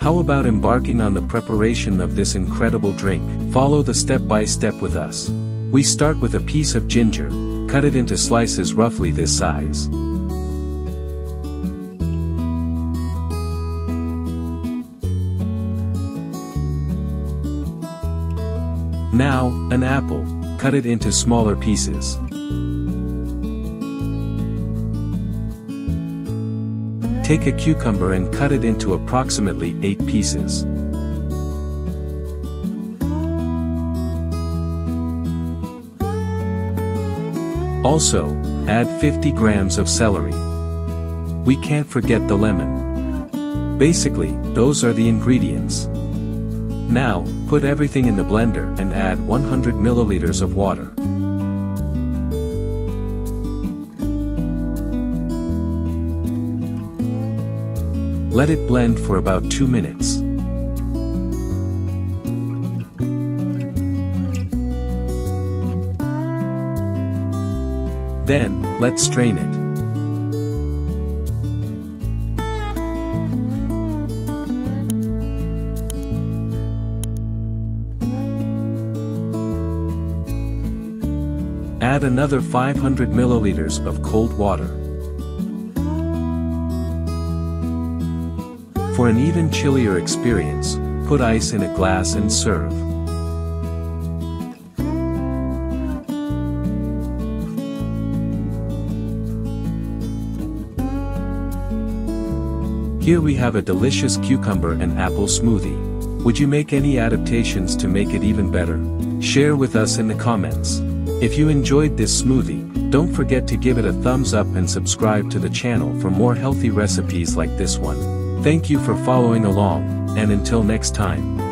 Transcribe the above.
How about embarking on the preparation of this incredible drink? Follow the step-by-step with us. We start with a piece of ginger, cut it into slices roughly this size. Now, an apple, cut it into smaller pieces. Take a cucumber and cut it into approximately 8 pieces. Also, add 50 grams of celery. We can't forget the lemon. Basically, those are the ingredients. Now, put everything in the blender and add 100 milliliters of water. Let it blend for about 2 minutes. Then, let's strain it. Add another 500 milliliters of cold water. For an even chillier experience, put ice in a glass and serve. Here we have a delicious cucumber and apple smoothie. Would you make any adaptations to make it even better? Share with us in the comments. If you enjoyed this smoothie, don't forget to give it a thumbs up and subscribe to the channel for more healthy recipes like this one. Thank you for following along, and until next time.